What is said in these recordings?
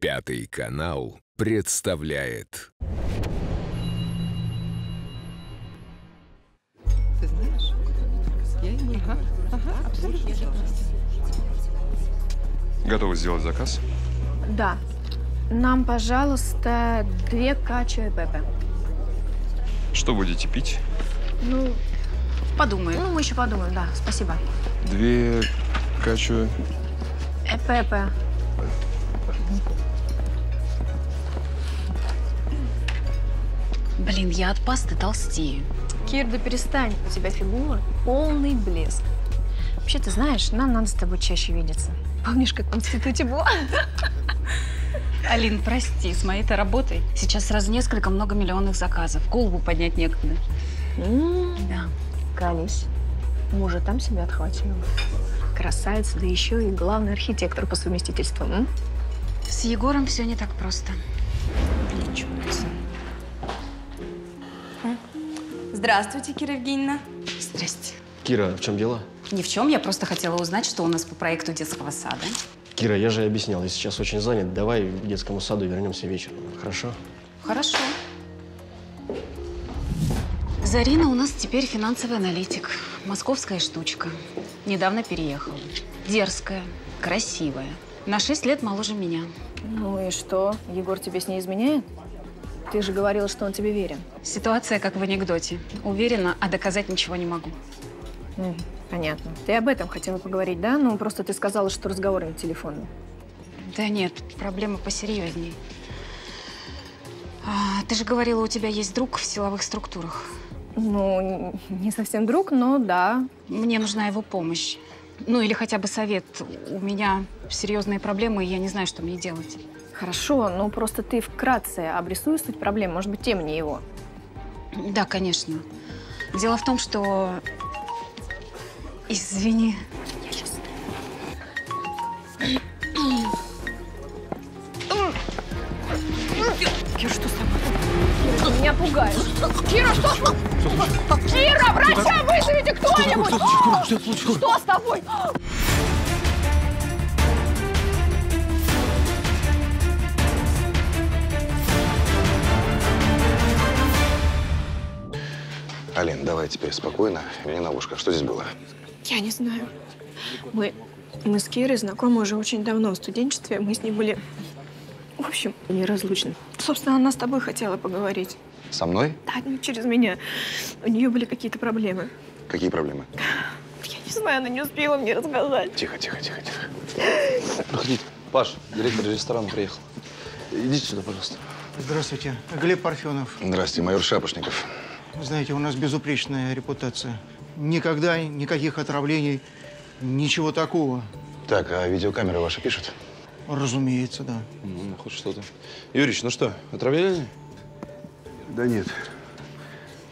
Пятый канал представляет Ты знаешь, я ему ага, ага, абсолютно. Готовы сделать заказ? Да. Нам, пожалуйста, две качо и пепе. Что будете пить? Ну, Подумаем. ну, мы еще подумаем, да. Спасибо. Две качу. Э, пепе. Блин, я от пасты толстею. Кир, да перестань. У тебя фигура полный блеск. Вообще, ты знаешь, нам надо с тобой чаще видеться. Помнишь, как в институте было? Алин, прости, с моей-то работой сейчас сразу несколько многомиллионных заказов. Голову поднять некогда. Да. Кались. Мы уже там себя отхватила. Красавица, да еще и главный архитектор по совместительству. С Егором все не так просто. Здравствуйте, Кира Евгеньевна. Здрасте. Кира, в чем дело? Ни в чем, я просто хотела узнать, что у нас по проекту детского сада. Кира, я же объяснял, я сейчас очень занят. Давай к детскому саду вернемся вечером. Хорошо? Хорошо. Зарина у нас теперь финансовый аналитик. Московская штучка. Недавно переехала. Дерзкая, красивая. На шесть лет моложе меня. Ну и что? Егор тебе с ней изменяет? Ты же говорила, что он тебе верен. Ситуация как в анекдоте. Уверена, а доказать ничего не могу. М, Понятно. Ты об этом хотела поговорить, да? Ну, просто ты сказала, что разговор не телефонный. Да нет, проблема посерьезней. А, ты же говорила, у тебя есть друг в силовых структурах. Ну, не совсем друг, но да. Мне нужна его помощь. Ну или хотя бы совет. У меня серьезные проблемы, и я не знаю, что мне делать. Хорошо, но просто ты вкратце обрисуй суть проблем. Может быть, тем не его. Да, конечно. Дело в том, что... Извини. Кира, что с тобой? Кира, ты меня пугаешь. Кира, что? Кира, врача вызовите кто-нибудь! Что с тобой? Алин, давай теперь спокойно, мне на ушко. Что здесь было? Я не знаю. Мы, мы с Кирой знакомы уже очень давно в студенчестве. Мы с ней были, в общем, неразлучны. Собственно, она с тобой хотела поговорить. Со мной? Да, ну, через меня. У нее были какие-то проблемы. Какие проблемы? Я не знаю, она не успела мне рассказать. Тихо, тихо, тихо, тихо. Проходите. Паш, директор ресторана приехал. Идите сюда, пожалуйста. Здравствуйте. Глеб Парфенов. Здравствуйте, майор Шапошников. Знаете, у нас безупречная репутация. Никогда никаких отравлений, ничего такого. Так, а видеокамера ваша пишет? Разумеется, да. Ну, хоть что-то. Юрич, ну что, отравили? Да нет.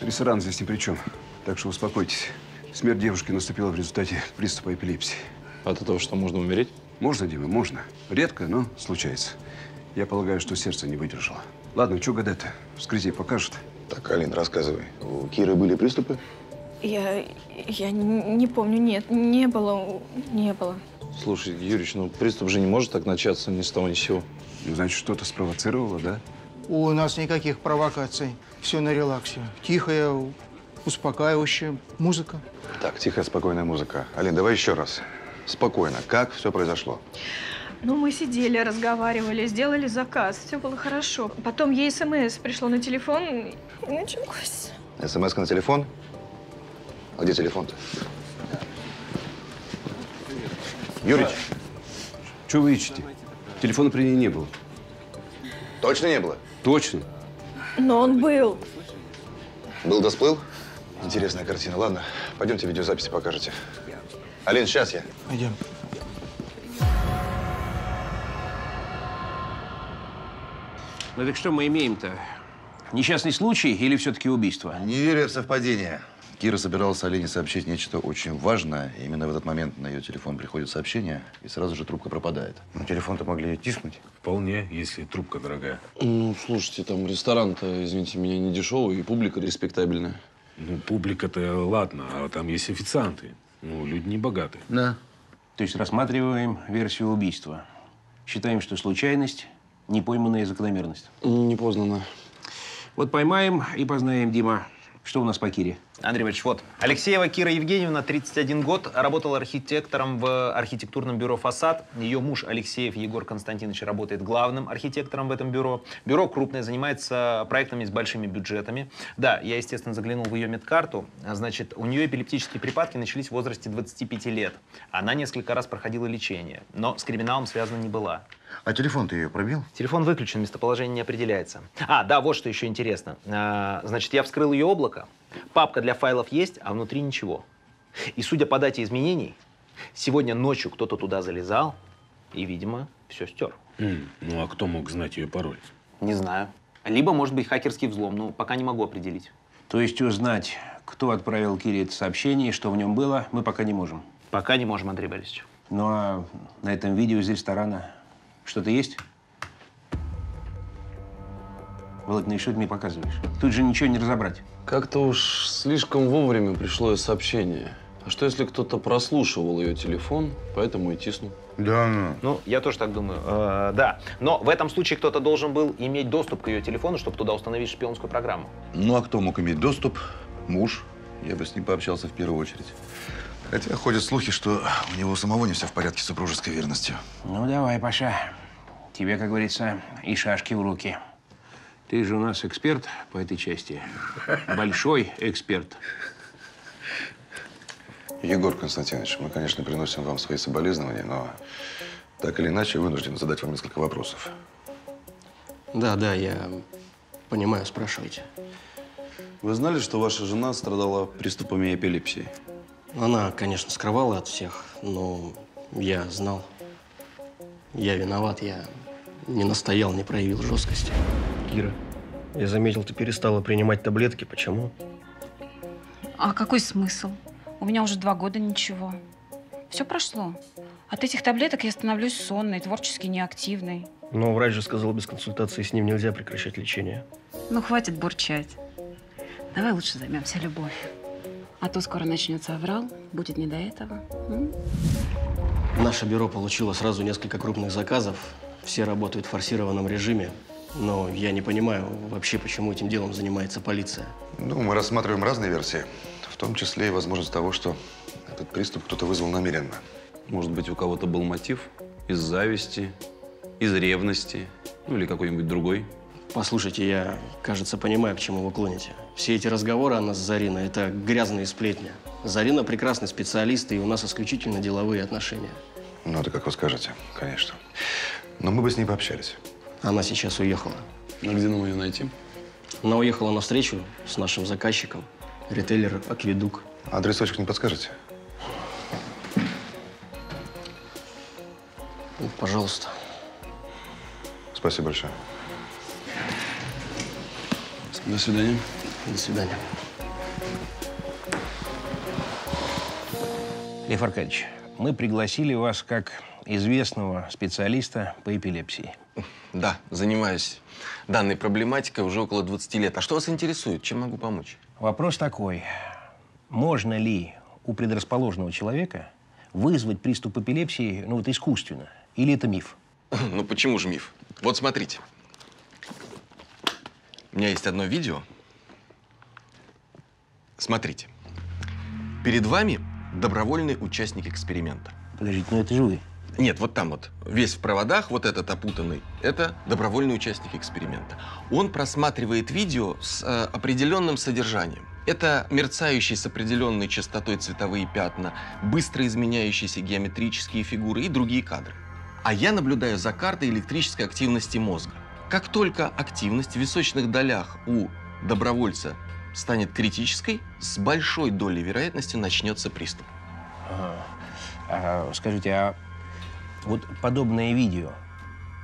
Ресторан здесь ни при чем. Так что успокойтесь. Смерть девушки наступила в результате приступа эпилепсии. От этого что, можно умереть? Можно, Дима, можно. Редко, но случается. Я полагаю, что сердце не выдержало. Ладно, что гадать-то? Вскрытие покажет. Так, Алин, рассказывай. У Киры были приступы? Я, я не помню, нет, не было, не было. Слушай, Юрич, ну приступ же не может так начаться ни с того ни с сего. Ну, значит, что-то спровоцировало, да? У нас никаких провокаций. Все на релаксе. Тихая, успокаивающая музыка. Так, тихая, спокойная музыка. Алин, давай еще раз. Спокойно. Как все произошло? Ну, мы сидели, разговаривали, сделали заказ. Все было хорошо. Потом ей смс пришло на телефон, и началось. смс на телефон? А где телефон-то? Юрич, Что вы ищете? Телефона при ней не было. точно не было? Точно. Но он был. Был да сплыл? Интересная картина. Ладно, пойдемте видеозаписи покажете. Алин, сейчас я. Пойдем. Ну так что мы имеем-то? Несчастный случай или все-таки убийство? Не верю в совпадение. Кира собиралась Алине сообщить нечто очень важное. И именно в этот момент на ее телефон приходит сообщение, и сразу же трубка пропадает. Ну, телефон-то могли тиснуть. Вполне, если трубка дорогая. Ну, слушайте, там ресторан-то, извините меня, не дешевый, и публика респектабельная. Ну, публика-то ладно, а там есть официанты. Ну, люди не богатые. Да. То есть рассматриваем версию убийства. Считаем, что случайность, Непойманная закономерность. Непознанно. Вот поймаем и познаем, Дима, что у нас по Кире. Андрей Иванович, вот. Алексеева Кира Евгеньевна, 31 год, работала архитектором в архитектурном бюро «Фасад». Ее муж Алексеев Егор Константинович работает главным архитектором в этом бюро. Бюро крупное, занимается проектами с большими бюджетами. Да, я, естественно, заглянул в ее медкарту. Значит, у нее эпилептические припадки начались в возрасте 25 лет. Она несколько раз проходила лечение, но с криминалом связана не была. А телефон ты ее пробил? Телефон выключен, местоположение не определяется. А, да, вот что еще интересно. А, значит, я вскрыл ее облако. Папка для файлов есть, а внутри ничего. И судя по дате изменений, сегодня ночью кто-то туда залезал и, видимо, все стер. М, Ну, а кто мог знать ее пароль? Не знаю. Либо, может быть, хакерский взлом, но пока не могу определить. То есть узнать, кто отправил Кире это сообщение и что в нем было, мы пока не можем. Пока не можем, Андрей Борисович. Ну, а на этом видео из ресторана что-то есть? Володь, ну и что ты мне показываешь? Тут же ничего не разобрать. Как-то уж слишком вовремя пришло ее сообщение. А что, если кто-то прослушивал ее телефон, поэтому и тиснул? Да, ну. Ну, я тоже так думаю. Э, да. Но в этом случае кто-то должен был иметь доступ к ее телефону, чтобы туда установить шпионскую программу. Ну, а кто мог иметь доступ? Муж. Я бы с ним пообщался в первую очередь. Хотя ходят слухи, что у него самого не все в порядке с супружеской верностью. Ну, давай, Паша. Тебе, как говорится, и шашки в руки. Ты же у нас эксперт по этой части. Большой эксперт. Егор Константинович, мы, конечно, приносим вам свои соболезнования, но так или иначе вынуждены задать вам несколько вопросов. Да, да, я понимаю, спрашивайте. Вы знали, что ваша жена страдала приступами эпилепсии? Она, конечно, скрывала от всех, но я знал. Я виноват, я не настоял, не проявил жесткости. Кира, я заметил, ты перестала принимать таблетки. Почему? А какой смысл? У меня уже два года ничего. Все прошло. От этих таблеток я становлюсь сонной, творчески неактивной. Но врач же сказал, без консультации с ним нельзя прекращать лечение. Ну, хватит бурчать. Давай лучше займемся любовью. А то скоро начнется аврал, будет не до этого. М? Наше бюро получило сразу несколько крупных заказов. Все работают в форсированном режиме. Но я не понимаю вообще, почему этим делом занимается полиция. Ну, мы рассматриваем разные версии, в том числе и возможность того, что этот приступ кто-то вызвал намеренно. Может быть, у кого-то был мотив? Из зависти, из ревности, ну или какой-нибудь другой? Послушайте, я, кажется, понимаю, к чему вы клоните. Все эти разговоры о нас с Зариной – это грязные сплетни. Зарина прекрасный специалист, и у нас исключительно деловые отношения. Ну, это как вы скажете, конечно. Но мы бы с ней пообщались. Она сейчас уехала. А где нам ее найти? Она уехала на встречу с нашим заказчиком, ритейлер «Акведук». Адресочек не подскажете? Ну, Пожалуйста. Спасибо большое. До свидания. До свидания. Лев Аркадьевич, мы пригласили вас как известного специалиста по эпилепсии. Да, занимаюсь данной проблематикой уже около 20 лет. А что вас интересует? Чем могу помочь? Вопрос такой. Можно ли у предрасположенного человека вызвать приступ эпилепсии ну, вот искусственно? Или это миф? Ну почему же миф? Вот смотрите. У меня есть одно видео. Смотрите. Перед вами добровольный участник эксперимента. Подождите, ну это же вы. Нет, вот там вот, весь в проводах, вот этот опутанный, это добровольный участник эксперимента. Он просматривает видео с э, определенным содержанием. Это мерцающие с определенной частотой цветовые пятна, быстро изменяющиеся геометрические фигуры и другие кадры. А я наблюдаю за картой электрической активности мозга. Как только активность в височных долях у добровольца станет критической, с большой долей вероятности начнется приступ. А, скажите, а вот подобное видео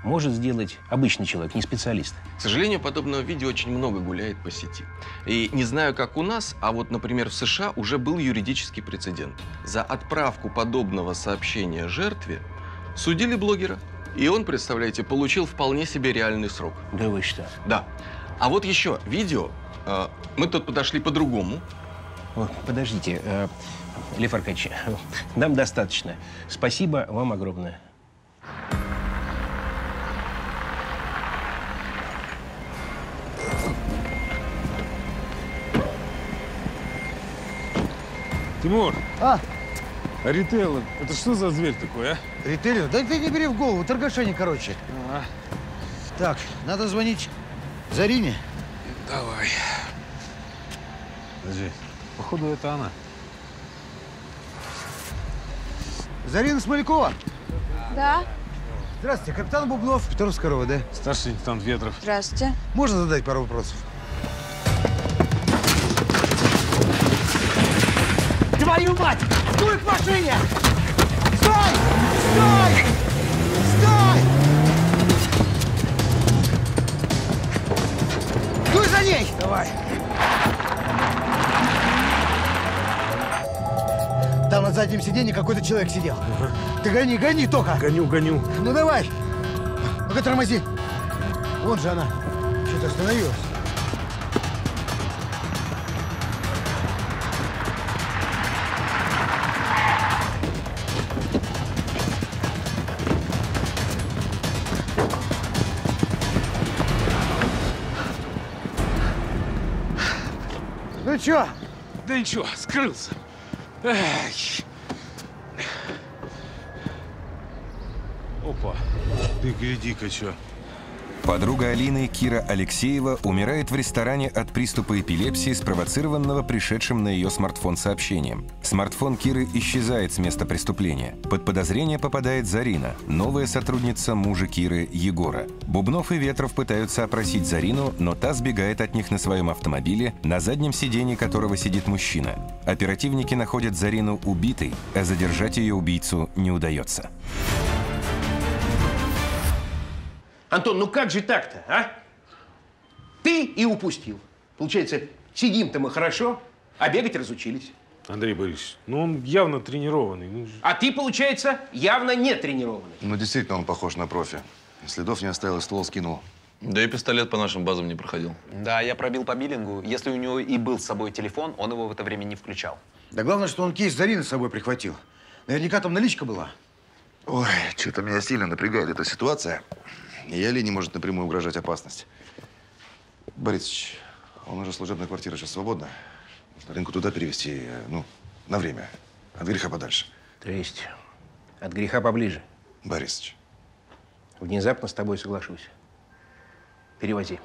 может сделать обычный человек, не специалист? К сожалению, подобного видео очень много гуляет по сети. И не знаю, как у нас, а вот, например, в США уже был юридический прецедент. За отправку подобного сообщения жертве судили блогера. И он, представляете, получил вполне себе реальный срок. Да вы что? Да. А вот еще видео. э, Мы тут подошли по-другому. Подождите, э, Лев Аркадьевич, нам достаточно. Спасибо вам огромное. Тимур, А? а ритейлер, это что за зверь такой, а? Ритейлер? Да ты не бери в голову, торгаша не короче. Так, надо звонить Зарине. Давай. Подожди, походу это она. Зарина Смолякова. Да? Здравствуйте, капитан Бубнов, Петровского РОВД. Старший лейтенант Ветров. Здравствуйте. Можно задать пару вопросов? Твою мать! Дуй к машине! Стой! Стой! Стой! Дуй за ней! Давай. Там на заднем сиденье какой-то человек сидел. Ты гони, гони только. Гоню, гоню. Ну давай. Ну-ка тормози. Вон же она. Что-то остановилась. Чё? Да ничего, скрылся. Эх. Опа, ты гляди-ка, чё. Подруга Алины, Кира Алексеева, умирает в ресторане от приступа эпилепсии, спровоцированного пришедшим на ее смартфон сообщением. Смартфон Киры исчезает с места преступления. Под подозрение попадает Зарина, новая сотрудница мужа Киры Егора. Бубнов и Ветров пытаются опросить Зарину, но та сбегает от них на своем автомобиле, на заднем сидении которого сидит мужчина. Оперативники находят Зарину убитой, а задержать ее убийцу не удается. Антон, ну как же так-то, а? Ты и упустил. Получается, сидим-то мы хорошо, а бегать разучились. Андрей Борисович, ну он явно тренированный. Ну, А ты, получается, явно не тренированный. Ну, действительно, он похож на профи. Следов не оставил, ствол скинул. Да и пистолет по нашим базам не проходил. Да, я пробил по биллингу. Если у него и был с собой телефон, он его в это время не включал. Да главное, что он кейс Зарины с собой прихватил. Наверняка там наличка была. Ой, что-то меня сильно напрягает эта ситуация. И Алине может напрямую угрожать опасность. Борисович, он уже служебная квартира сейчас свободна. Можно рынку туда перевести, э, ну, на время. От греха подальше. То есть от греха поближе. Борисович. Внезапно с тобой соглашусь. Перевози.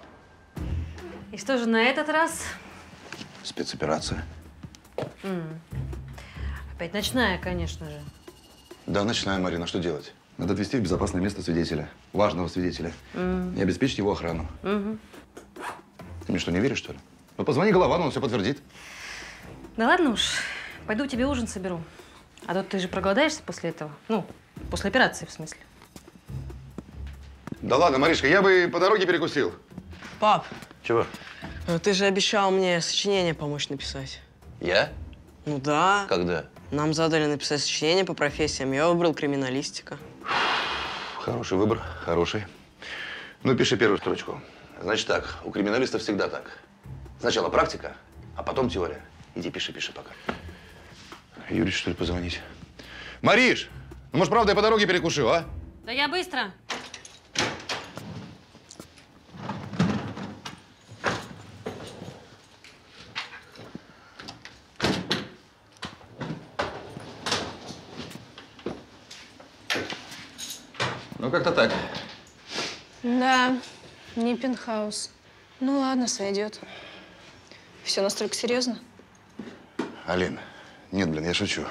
И что же на этот раз? Спецоперация. М. Опять ночная, конечно же. Да, ночная, Марина, что делать? Надо отвезти в безопасное место свидетеля. Важного свидетеля. М. И обеспечить его охрану. Мгм. Ты мне что, не веришь, что ли? Ну, позвони Головану, он все подтвердит. Да ладно уж, пойду тебе ужин соберу. А то ты же проголодаешься после этого. Ну, после операции, в смысле. Да ладно, Маришка, я бы по дороге перекусил. Пап, Чего? э, ты же обещал мне сочинение помочь написать. Я? Ну да. Когда? Нам задали написать сочинение по профессиям. Я выбрал криминалистика. Хороший выбор, хороший. Ну, пиши первую строчку. Значит так, у криминалистов всегда так. Сначала практика, а потом теория. Иди пиши, пиши пока. Юрий, что ли, позвонить? Мариш, ну, может, правда, я по дороге перекушу, а? Да я быстро. Ну, как-то так. Да, не пентхаус. Ну ладно, сойдет. Все настолько серьезно? Алин, нет, блин, я шучу.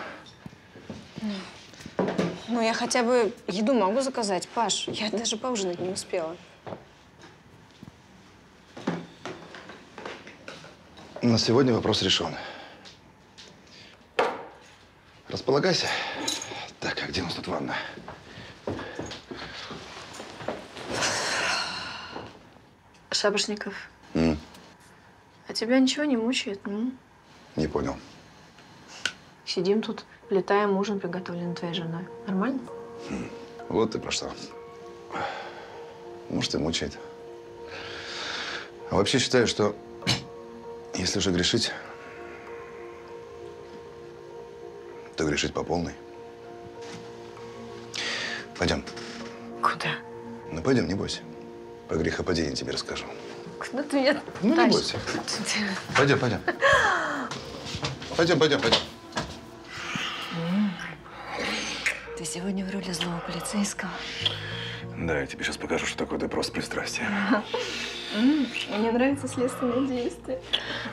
Ну, я хотя бы еду могу заказать, Паш. Я даже поужинать не успела. На сегодня вопрос решен. Располагайся. Так, а где у нас тут ванна? Шабашников, М, а тебя ничего не мучает? Ну, не понял. сидим тут, летаем, ужин приготовленный твоей женой. Нормально? Вот ты про что. Может, и мучает. А вообще считаю, что если уже грешить, то грешить по полной. Пойдем. Куда? Ну, пойдем, не бойся. По грехопадению тебе расскажу. Куда ты меня Ну, не бойся. Пойдем, пойдем. Пойдем, пойдем, пойдем. сегодня в роли злого полицейского. Да, я тебе сейчас покажу, что такое допрос пристрастия. Мне нравится следственное действие.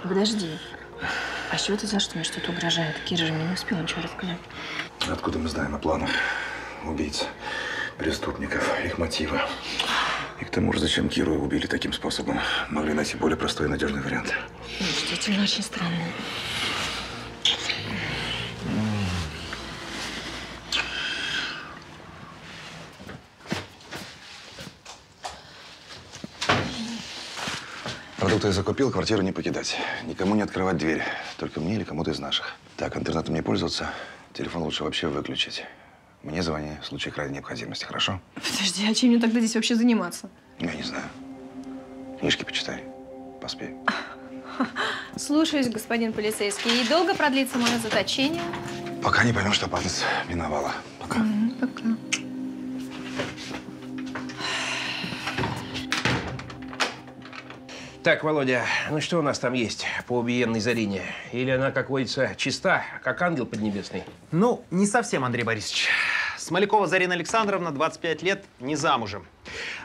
Подожди. А с чего ты взял, что мне что-то угрожает? Кира же мне не успела ничего рассказать. Откуда мы знаем о планах убийц, преступников, их мотивы? И к тому же, зачем Киру убили таким способом? Могли найти более простой и надежный вариант. Действительно очень странно. Продукты я закупил, квартиру не покидать. Никому не открывать дверь. Только мне или кому-то из наших. Так, интернетом не пользоваться. Телефон лучше вообще выключить. Мне звони в случае крайней необходимости, хорошо? Подожди, а чем мне тогда здесь вообще заниматься? Я не знаю. Книжки почитай. Поспей. Слушаюсь, господин полицейский. И долго продлится мое заточение? Пока не поймем, что опасность миновала. Пока. Пока. Так, Володя, ну что у нас там есть по убиенной Зарине? Или она, как водится, чиста, как ангел поднебесный? Ну, не совсем, Андрей Борисович. Смолякова Зарина Александровна, 25 лет, не замужем.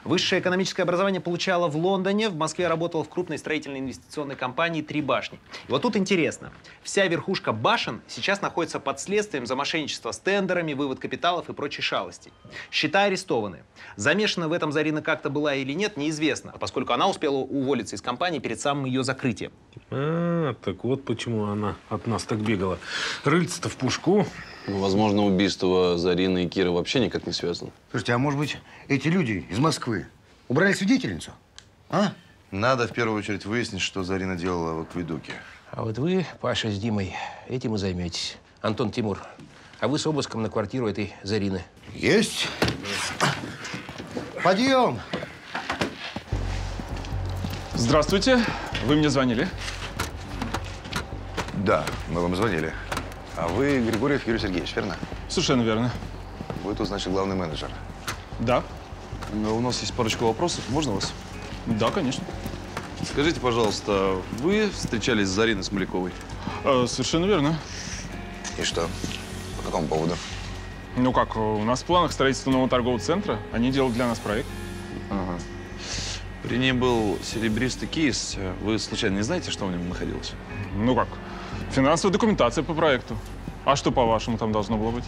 Высшее экономическое образование получала в Лондоне, в Москве работала в крупной строительной инвестиционной компании «Три башни». И вот тут интересно. Вся верхушка башен сейчас находится под следствием за мошенничество с тендерами, вывод капиталов и прочей шалости. Счета арестованы. Замешана в этом Зарина как-то была или нет, неизвестно, поскольку она успела уволиться из компании перед самым ее закрытием. А, так вот почему она от нас так бегала. Рыльце-то в пушку. Ну, Возможно, убийство Зарины и Киры вообще никак не связано. Слушайте, а может быть, эти люди из Москвы убрали свидетельницу? А? Надо в первую очередь выяснить, что Зарина делала в акведуке. А вот вы, Паша с Димой, этим и займетесь. Антон Тимур, а вы с обыском на квартиру этой Зарины. Есть. Подъем! Здравствуйте. Вы мне звонили? Да, мы вам звонили. А вы Григорьев Юрий Сергеевич, верно? Совершенно верно. Вы тут, значит, главный менеджер. Да. Но у нас есть парочка вопросов. Можно вас? Да, конечно. Скажите, пожалуйста, вы встречались с Зариной Смоляковой? Э, совершенно верно. И что? По какому поводу? Ну как, у нас в планах строительство нового торгового центра. Они делают для нас проект. Ага. При ней был серебристый кейс. Вы случайно не знаете, что в нем находилось? Ну как, финансовая документация по проекту. А что, по-вашему, там должно было быть?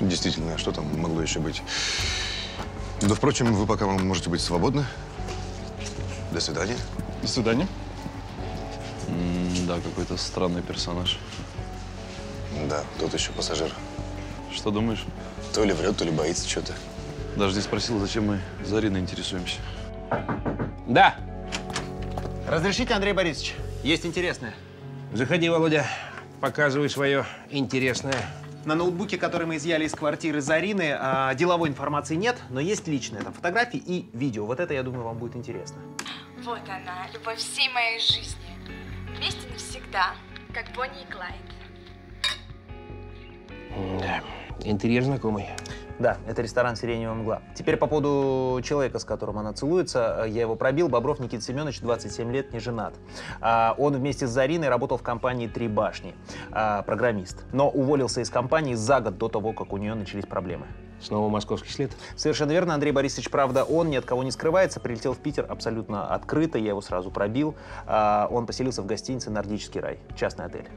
Действительно, а что там могло еще быть? Да, впрочем, вы пока можете быть свободны. До свидания. До свидания. М, да, какой-то странный персонаж. Да, тут еще пассажир. Что думаешь? То ли врет, то ли боится что-то. Даже не спросил, зачем мы Зариной интересуемся. Да. Разрешите, Андрей Борисович? Есть интересное. Заходи, Володя. Показывай свое интересное. На ноутбуке, который мы изъяли из квартиры Зарины, а, деловой информации нет, но есть личные там фотографии и видео. Вот это, я думаю, вам будет интересно. Вот она, любовь всей моей жизни. Вместе навсегда, как Бонни и Клайд. Да, интерьер знакомый. Да, это ресторан «Сиреневая мгла». Теперь по поводу человека, с которым она целуется. Я его пробил. Бобров Никита Семенович, 27 лет, не женат. А, Он вместе с Зариной работал в компании «Три башни», а, программист. Но уволился из компании за год до того, как у нее начались проблемы. Снова московский след? Совершенно верно, Андрей Борисович. Правда, он ни от кого не скрывается. Прилетел в Питер абсолютно открыто. Я его сразу пробил. А, Он поселился в гостинице «Нордический рай». Частный отель.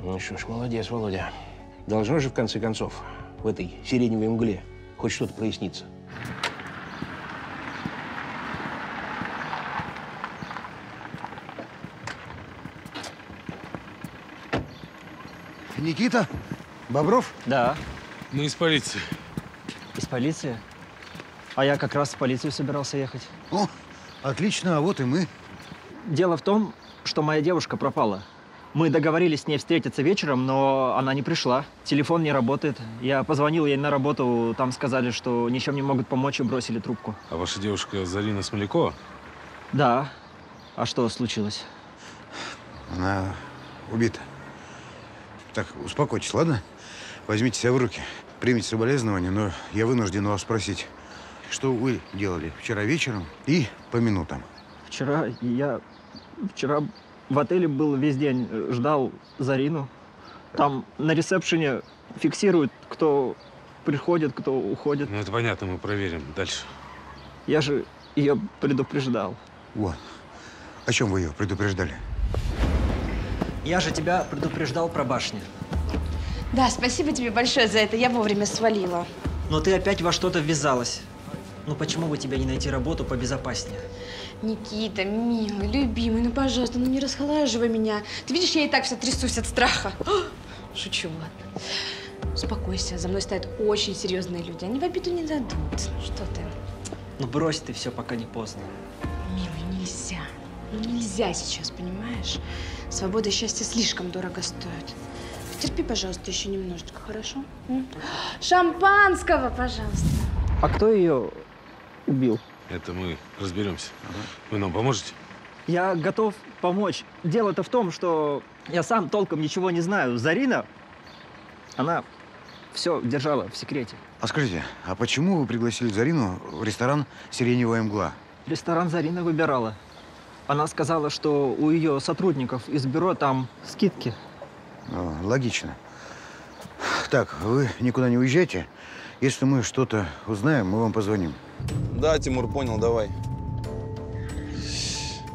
Ну что ж, молодец, Володя. Должно же, в конце концов, в этой сиреневой мгле хоть что-то проясниться. Никита? Бобров? Да. Мы из полиции. Из полиции? А я как раз в полицию собирался ехать. О, отлично, а вот и мы. Дело в том, что моя девушка пропала. Мы договорились с ней встретиться вечером, но она не пришла. Телефон не работает. Я позвонил ей на работу, там сказали, что ничем не могут помочь и бросили трубку. А ваша девушка Зарина Смолякова? Да. А что случилось? Она убита. Так, успокойтесь, ладно? Возьмите себя в руки. Примите соболезнования, но я вынужден вас спросить, что вы делали вчера вечером и по минутам? Вчера я... Вчера в отеле был весь день, ждал Зарину. Там на ресепшене фиксируют, кто приходит, кто уходит. Ну, это понятно, мы проверим. Дальше. Я же ее предупреждал. Вот. О чем вы ее предупреждали? Я же тебя предупреждал про башню. Да, спасибо тебе большое за это. Я вовремя свалила. Но ты опять во что-то ввязалась. Ну почему бы тебе не найти работу побезопаснее? Никита, милый, любимый, ну, пожалуйста, ну не расхолаживай меня. Ты видишь, я и так вся трясусь от страха. Шучу, ладно. Успокойся, за мной стоят очень серьезные люди. Они в обиду не дадут. Ну, что ты? Ну брось ты все, пока не поздно. Милый, нельзя. Ну, нельзя сейчас, понимаешь? Свобода и счастье слишком дорого стоят. Терпи, пожалуйста, еще немножечко, хорошо? М? Шампанского, пожалуйста. А кто ее убил? Это мы разберемся. Вы нам поможете? Я готов помочь. Дело-то в том, что я сам толком ничего не знаю. Зарина, она все держала в секрете. А скажите, а почему вы пригласили Зарину в ресторан «Сиреневая мгла»? Ресторан Зарина выбирала. Она сказала, что у ее сотрудников из бюро там скидки. А, логично. Так, вы никуда не уезжайте. Если мы что-то узнаем, мы вам позвоним. Да, Тимур, понял, давай.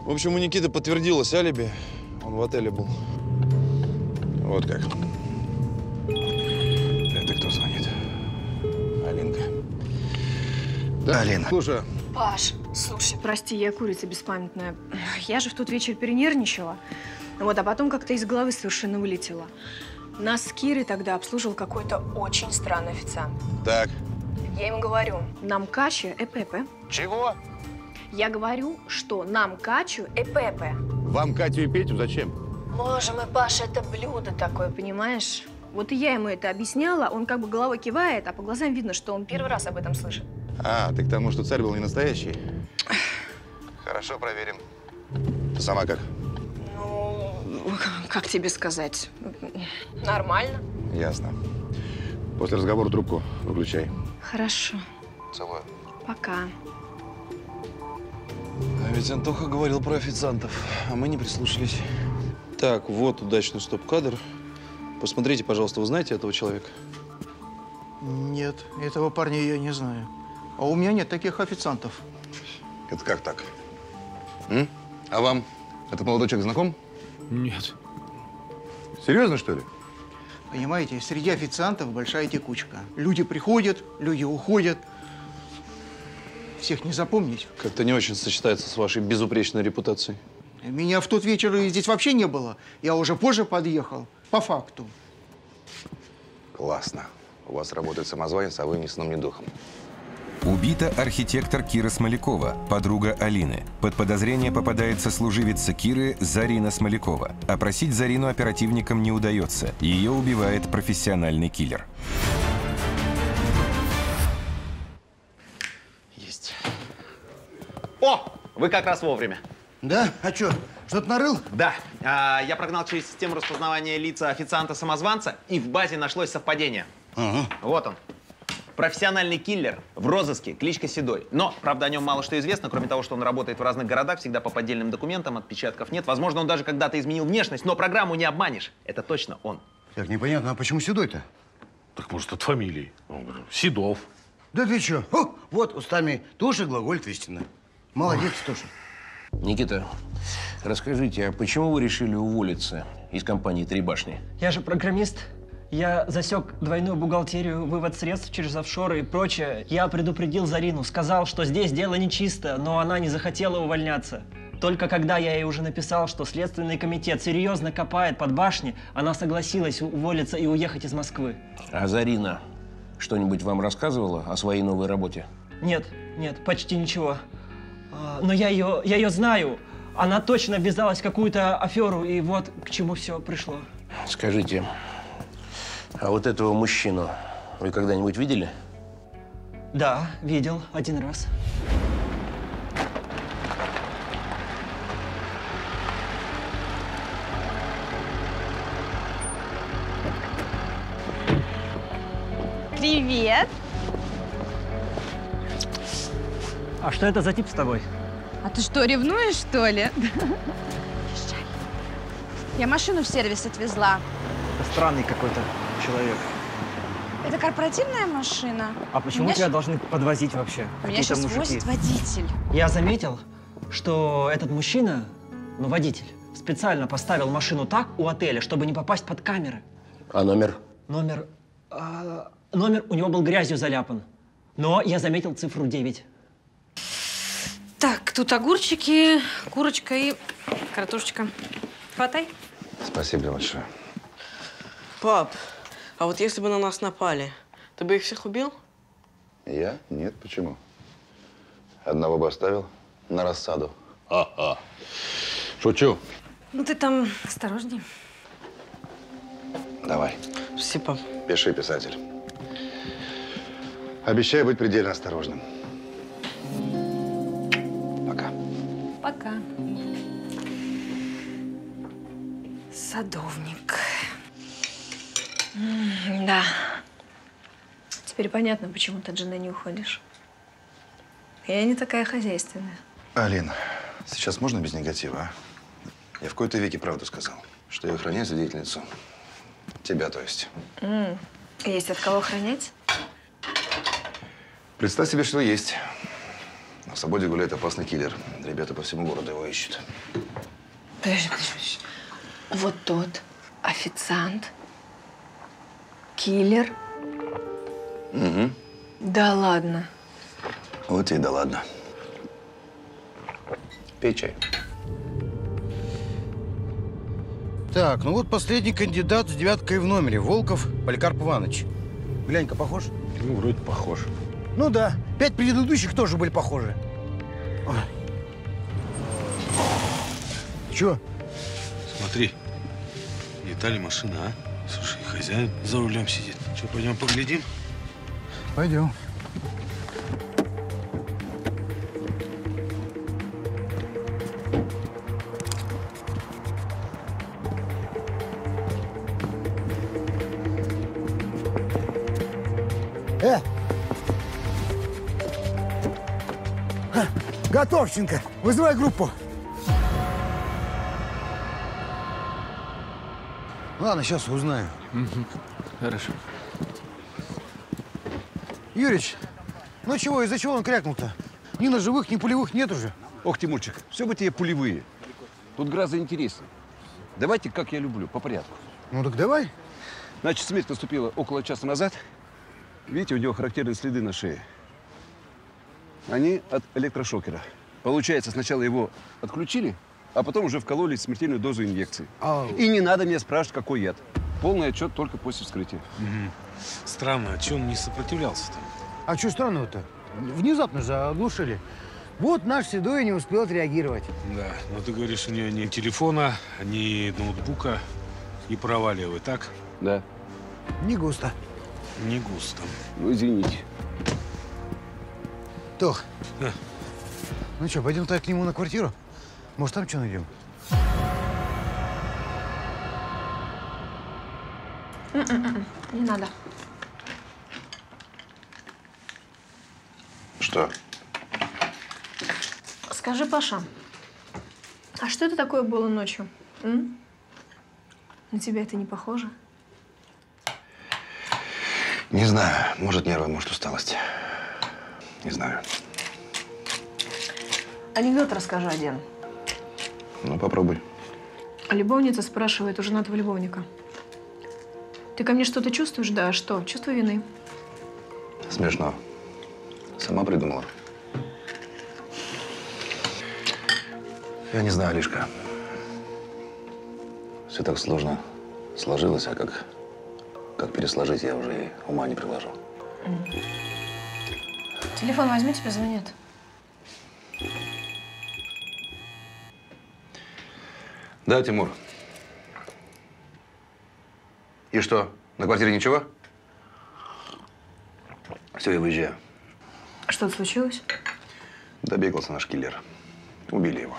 В общем, у Никиты подтвердилось алиби. Он в отеле был. Вот как. Это кто звонит? Алинка. Да, Алина. Слушай, Паш, слушай, прости, я курица беспамятная. Я же в тот вечер перенервничала. Вот, а потом как-то из головы совершенно вылетело. Нас с Кирой тогда обслуживал какой-то очень странный официант. Так. Я ему говорю, нам качу и пепе. Чего? Я говорю, что нам качу и пепе. Вам Катю и Петю зачем? Боже мой, Паша, это блюдо такое, понимаешь? Вот и я ему это объясняла, он как бы головой кивает, а по глазам видно, что он первый раз об этом слышит. А, ты к тому, что царь был не настоящий? Хорошо, проверим. Ты сама как? Ну, как тебе сказать? Нормально. Ясно. После разговора трубку выключай. Хорошо. Целую. Пока. а ведь Антоха говорил про официантов, а мы не прислушались. Так, вот удачный стоп-кадр. Посмотрите, пожалуйста, вы знаете этого человека? Нет, этого парня я не знаю. А у меня нет таких официантов. Это как так? М? А вам этот молодой человек знаком? Нет. Серьезно, что ли? Понимаете, среди официантов большая текучка. Люди приходят, люди уходят. Всех не запомнить. Как-то не очень сочетается с вашей безупречной репутацией. Меня в тот вечер здесь вообще не было. Я уже позже подъехал, по факту. Классно. У вас работает самозванец, а вы ни сном, ни духом. Убита архитектор Кира Смолякова, подруга Алины. Под подозрение попадает сослуживица Киры Зарина Смолякова. Опросить Зарину оперативникам не удается. Ее убивает профессиональный киллер. Есть. О, вы как раз вовремя. Да? А что, что-то нарыл? Да. А, я прогнал через систему распознавания лица официанта-самозванца, и в базе нашлось совпадение. Вот он. Профессиональный киллер в розыске, кличка Седой. Но, правда, о нем мало что известно, кроме того, что он работает в разных городах, всегда по поддельным документам, отпечатков нет. Возможно, он даже когда-то изменил внешность, но программу не обманешь. Это точно он. Так, непонятно, а почему Седой-то? Так может, от фамилии. Седов. Да ты что? О, вот устами Туши глаголит истина. Молодец, Туша. Никита, расскажите, а почему вы решили уволиться из компании «Три башни»? Я же программист. Я засек двойную бухгалтерию, вывод средств через офшоры и прочее. Я предупредил Зарину, сказал, что здесь дело нечисто, но она не захотела увольняться. Только когда я ей уже написал, что Следственный комитет серьезно копает под башни, она согласилась уволиться и уехать из Москвы. А Зарина что-нибудь вам рассказывала о своей новой работе? Нет, нет, почти ничего. А, Но я ее, я ее знаю. Она точно ввязалась в какую-то аферу, и вот к чему все пришло. Скажите, а вот этого мужчину вы когда-нибудь видели? Да, видел один раз. Привет. А что это за тип с тобой? А ты что, ревнуешь, что ли? Я машину в сервис отвезла. Это странный какой-то человек. Это корпоративная машина? А почему Меня тебя щ- должны подвозить вообще? Меня сейчас мужики? возит водитель. Я заметил, что этот мужчина, ну, водитель, специально поставил машину так у отеля, чтобы не попасть под камеры. А номер? Номер... а, номер у него был грязью заляпан. Но я заметил цифру 9. Так, тут огурчики, курочка и картошечка. Хватай. Спасибо большое. Пап, а вот если бы на нас напали, ты бы их всех убил? Я? Нет, почему? Одного бы оставил на рассаду. А-а. Шучу. Ну ты там осторожней. Давай. Спасибо. Пиши, писатель. Обещаю быть предельно осторожным. Пока. Пока. Садовник. М, Да. Теперь понятно, почему ты от жены не уходишь. Я не такая хозяйственная. Алина, сейчас можно без негатива, а? Я в кои-то веке правду сказал, что я охраняю свидетельницу. Тебя, то есть. М, Есть от кого охранять? Представь себе, что есть. На свободе гуляет опасный киллер. Ребята по всему городу его ищут. Подожди, подожди, подожди. Вот тот официант, киллер. Угу. Да ладно. Вот и да ладно. Пей чай. Так, ну вот последний кандидат с девяткой в номере. Волков Поликарп Иванович. Глянь-ка, похож? Ну, вроде похож. Ну да. Пять предыдущих тоже были похожи. Ой. Чё? Смотри, не та ли машина, а? Слушай, хозяин за рулем сидит. Что, пойдем поглядим? Пойдем. Э! Готовченко, вызывай группу. Ладно, сейчас узнаю. Хорошо. Юрич, ну чего, из-за чего он крякнул-то? Ни на живых, ни пулевых нет уже. Ох, Тимурчик, все бы тебе пулевые. Тут гораздо интереснее. Давайте, как я люблю, по порядку. Ну так давай. Значит, смерть наступила около часа назад. Видите, у него характерные следы на шее. Они от электрошокера. Получается, сначала его отключили, а потом уже вкололи смертельную дозу инъекции. И не надо меня спрашивать, какой яд. Полный отчет только после вскрытия. Странно, а че он не сопротивлялся-то? А что странного-то? Внезапно же оглушили. Вот наш Седой не успел отреагировать. Да, но ты говоришь, у нее ни телефона, ни ноутбука, и проваливает, так? Да. Не густо. Не густо. Ну, извините. Тох, ну что, пойдем так к нему на квартиру? Может, там что найдем? М-м-м, Не надо. Что? Скажи, Паша, а что это такое было ночью? м? На тебя это не похоже? Не знаю. Может, нервы, может, усталость. Не знаю. Анекдот расскажу один. Ну, попробуй. Любовница спрашивает у женатого любовника. Ты ко мне что-то чувствуешь? Да, что? Чувство вины. Смешно. Сама придумала. Я не знаю, Лишка. Все так сложно сложилось, а как, как пересложить, я уже и ума не приложу. Телефон возьми, тебе звонят. Да, Тимур. И что, на квартире ничего? Все, я выезжаю. Что-то случилось? Добегался наш киллер. Убили его.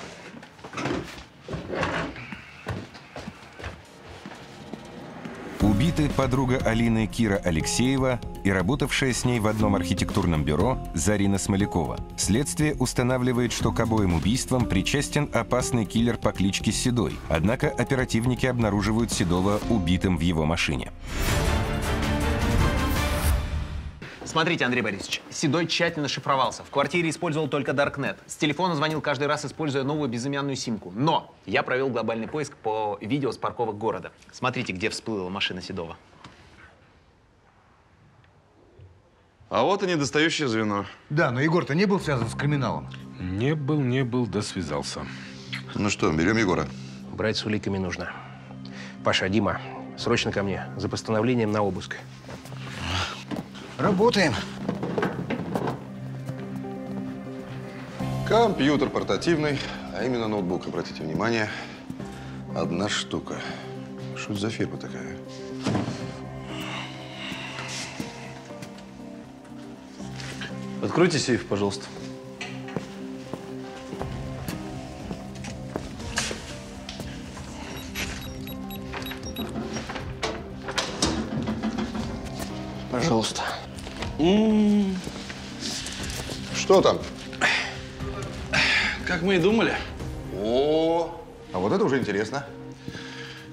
Убиты подруга Алины Кира Алексеева и работавшая с ней в одном архитектурном бюро Зарина Смолякова. Следствие устанавливает, что к обоим убийствам причастен опасный киллер по кличке Седой. Однако оперативники обнаруживают Седова убитым в его машине. Смотрите, Андрей Борисович, Седой тщательно шифровался. В квартире использовал только Даркнет. С телефона звонил каждый раз, используя новую безымянную симку. Но я провел глобальный поиск по видео с парковок города. Смотрите, где всплыла машина Седова. А вот и недостающее звено. Да, но Егор-то не был связан с криминалом. Не был, не был, да связался. Ну что, берем Егора? Брать с уликами нужно. Паша, Дима, срочно ко мне. За постановлением на обыск. Работаем. Компьютер портативный, а именно ноутбук, обратите внимание. Одна штука. Что за фирма такая? Откройте сейф. Пожалуйста. Что там? Как мы и думали. О, а вот это уже интересно.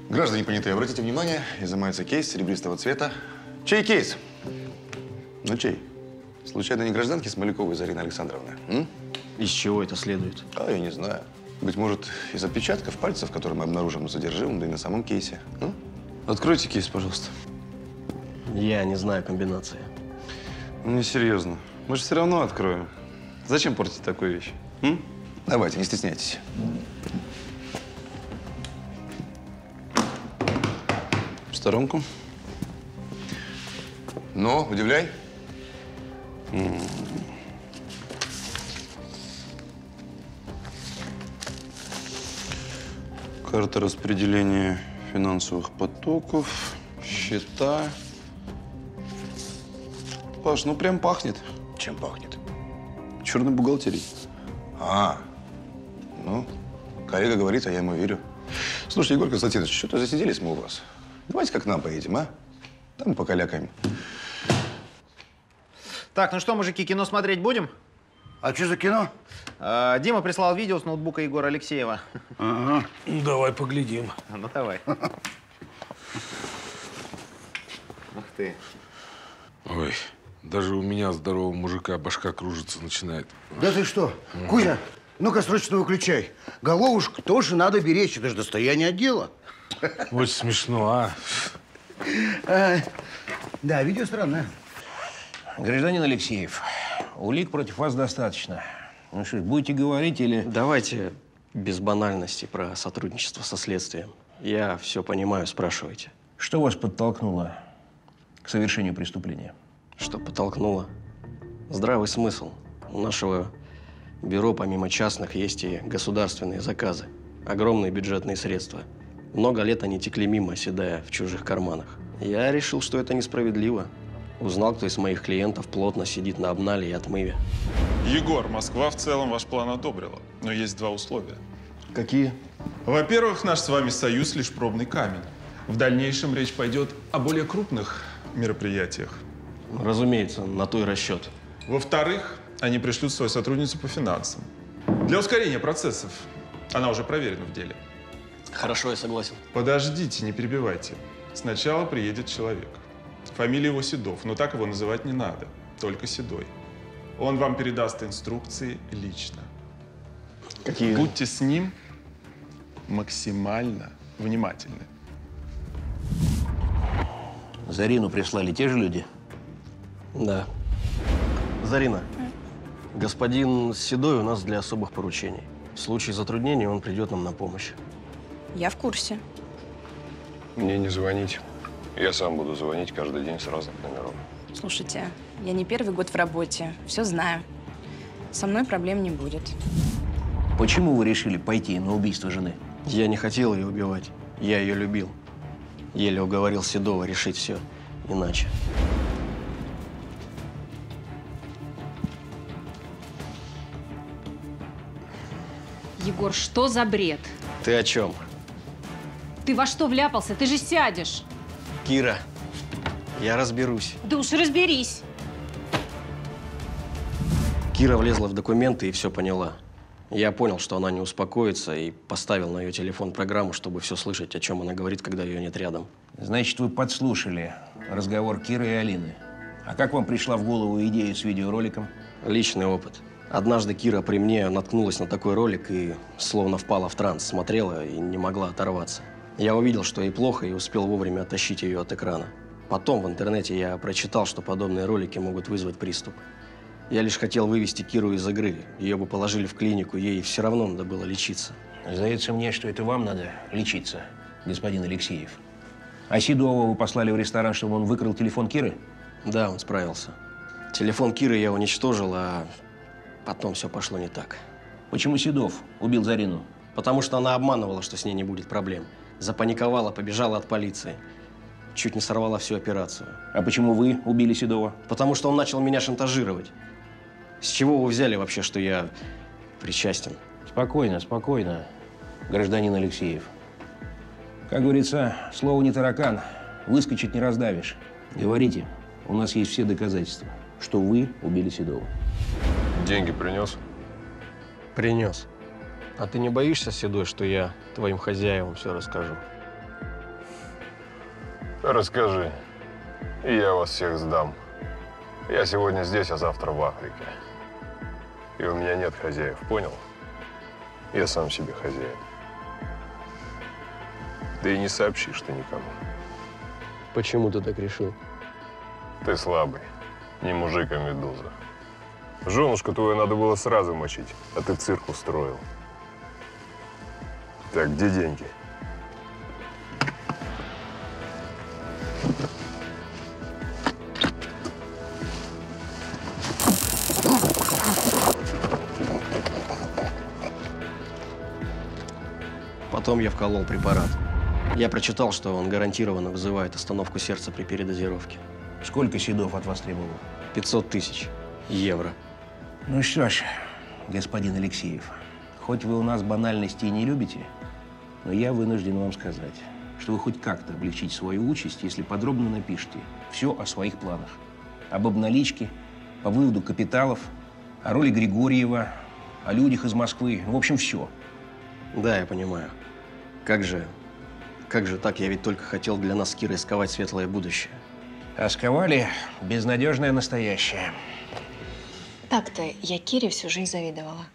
Граждане понятые, обратите внимание, изымается кейс серебристого цвета. Чей кейс? Ну, чей? Случайно не гражданки Смоляковой Зарины Александровны? М? Из чего это следует? А, я не знаю. Быть может, из отпечатков пальцев, которые мы обнаружим на содержимом, да и на самом кейсе. М? Откройте кейс, пожалуйста. Я не знаю комбинации. Ну, не серьезно. Мы же все равно откроем. Зачем портить такую вещь? М? Давайте, не стесняйтесь. В сторонку. Ну, удивляй. Карта распределения финансовых потоков, счета. Паш, ну прям пахнет. Чем пахнет? Черной бухгалтерией. А, ну, коллега говорит, а я ему верю. Слушай, Егор Константинович, что-то засиделись мы у вас. Давайте как к нам поедем, а? Там покалякаем. Так, ну что, мужики, кино смотреть будем? А что за кино? А, Дима прислал видео с ноутбука Егора Алексеева. Ага. Давай поглядим. Ну, давай. Ух ты. Ой, даже у меня, здорового мужика, башка кружится начинает. Да ты что? Кузя, ну-ка срочно выключай. Головушку тоже надо беречь, это же достояние отдела. Очень смешно, а? А, Да, видео странное. Гражданин Алексеев, улик против вас достаточно. Ну что, ж, будете говорить или… Давайте без банальности про сотрудничество со следствием. Я все понимаю, спрашивайте. Что вас подтолкнуло к совершению преступления? Что подтолкнуло? Здравый смысл. У нашего бюро помимо частных есть и государственные заказы. Огромные бюджетные средства. Много лет они текли мимо, оседая в чужих карманах. Я решил, что это несправедливо. Узнал, кто из моих клиентов плотно сидит на обнале и отмыве. Егор, Москва в целом ваш план одобрила, но есть два условия. Какие? Во-первых, наш с вами союз лишь пробный камень. В дальнейшем речь пойдет о более крупных мероприятиях. Разумеется, на то и расчет. Во-вторых, они пришлют свою сотрудницу по финансам. Для ускорения процессов. Она уже проверена в деле. Хорошо, я согласен. Подождите, не перебивайте. Сначала приедет человек. Фамилия его Седов, но так его называть не надо. Только Седой. Он вам передаст инструкции лично. Какие? Будьте с ним максимально внимательны. Зарину прислали те же люди? Да. Зарина, господин Седой у нас для особых поручений. В случае затруднений он придет нам на помощь. Я в курсе. Мне не звонить. Я сам буду звонить каждый день с разных номеров. Слушайте, я не первый год в работе, все знаю. Со мной проблем не будет. Почему вы решили пойти на убийство жены? Я не хотел ее убивать. Я ее любил. Еле уговорил Седова решить все иначе. Егор, что за бред? Ты о чем? Ты во что вляпался? Ты же сядешь. Кира, я разберусь. Да уж разберись. Кира влезла в документы и все поняла. Я понял, что она не успокоится, и поставил на ее телефон программу, чтобы все слышать, о чем она говорит, когда ее нет рядом. Значит, вы подслушали разговор Киры и Алины. А как вам пришла в голову идея с видеороликом? Личный опыт. Однажды Кира при мне наткнулась на такой ролик и словно впала в транс, смотрела и не могла оторваться. Я увидел, что ей плохо, и успел вовремя оттащить ее от экрана. Потом в интернете я прочитал, что подобные ролики могут вызвать приступ. Я лишь хотел вывести Киру из игры. Ее бы положили в клинику, ей все равно надо было лечиться. Сдается мне, что это вам надо лечиться, господин Алексеев. А Седова вы послали в ресторан, чтобы он выкрал телефон Киры? Да, он справился. Телефон Киры я уничтожил, а потом все пошло не так. Почему Седов убил Зарину? Потому что она обманывала, что с ней не будет проблем. Запаниковала, побежала от полиции. Чуть не сорвала всю операцию. А почему вы убили Седова? Потому что он начал меня шантажировать. С чего вы взяли вообще, что я причастен? Спокойно, спокойно, гражданин Алексеев. Как говорится, слово не таракан, выскочить не раздавишь. Говорите, у нас есть все доказательства, что вы убили Седова. Деньги принес? Принес. А ты не боишься, Седой, что я твоим хозяевам все расскажу? Расскажи, и я вас всех сдам. Я сегодня здесь, а завтра в Африке. И у меня нет хозяев, понял? Я сам себе хозяин. Да и не сообщишь ты никому. Почему ты так решил? Ты слабый, не мужик, а медуза. Женушку твою надо было сразу мочить, а ты цирк устроил. Так, где деньги? Потом я вколол препарат. Я прочитал, что он гарантированно вызывает остановку сердца при передозировке. Сколько Седов от вас требовал? 500 тысяч евро. Ну что ж, господин Алексеев, хоть вы у нас банальности и не любите, но я вынужден вам сказать, что вы хоть как-то облегчите свою участь, если подробно напишите все о своих планах. Об обналичке, по выводу капиталов, о роли Григорьева, о людях из Москвы. В общем, все. Да, я понимаю. Как же, как же так? Я ведь только хотел для нас с Кирой сковать светлое будущее. А сковали безнадежное настоящее. Так-то я Кире всю жизнь завидовала.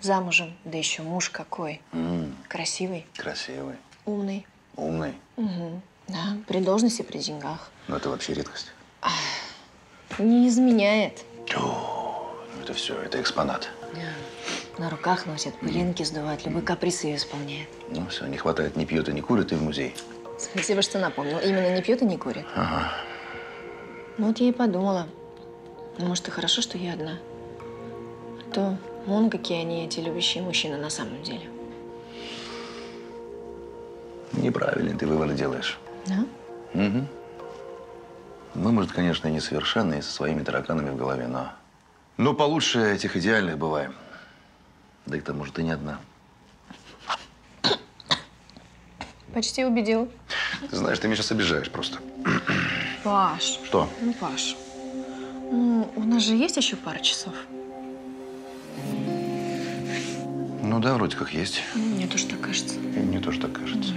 Замужем, да еще муж какой. М, Красивый, красивый, умный. умный. Угу. Да, при должности, при деньгах. Но это вообще редкость. Не изменяет. Ну, это все, это экспонат. На руках носит, пылинки сдувает, любой каприз ее исполняет. Ну все, не хватает, не пьет и не курит, и в музей. Спасибо, что напомнил. Именно не пьет и не курит. Ага. Ну вот я и подумала. Может, и хорошо, что я одна. А то вон какие они, эти любящие мужчины на самом деле. Неправильный ты выводы делаешь. Да? Угу. Мы, может, конечно, и несовершенны, и со своими тараканами в голове, но... Но получше этих идеальных бываем. Да и к тому же ты не одна. Почти убедил. Ты знаешь, ты меня сейчас обижаешь просто. Паш. Что? Ну, Паш. Ну, у нас же есть еще пара часов. Ну да, вроде как есть. Мне тоже так кажется. И мне тоже так кажется.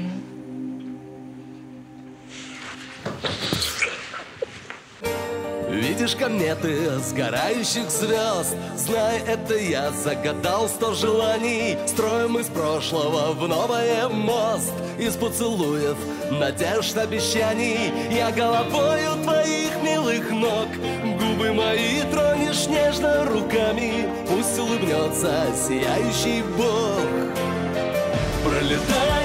Видишь кометы сгорающих звезд Знай, это я загадал сто желаний Строим из прошлого в новое мост Из поцелуев, надежд, обещаний Я головою твоих милых ног Губы мои тронешь нежно руками Пусть улыбнется сияющий Бог. Пролетая